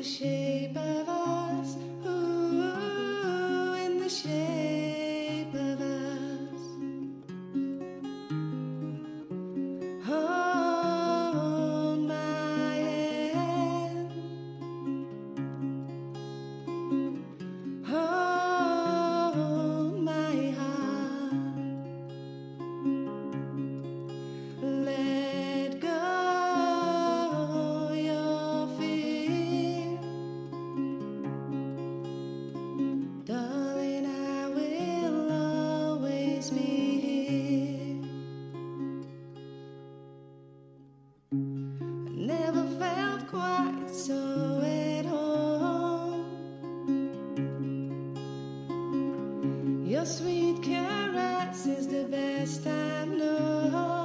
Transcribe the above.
the shape of us, ooh, in the shape. felt quite so at home. Your sweet caress is the best I know.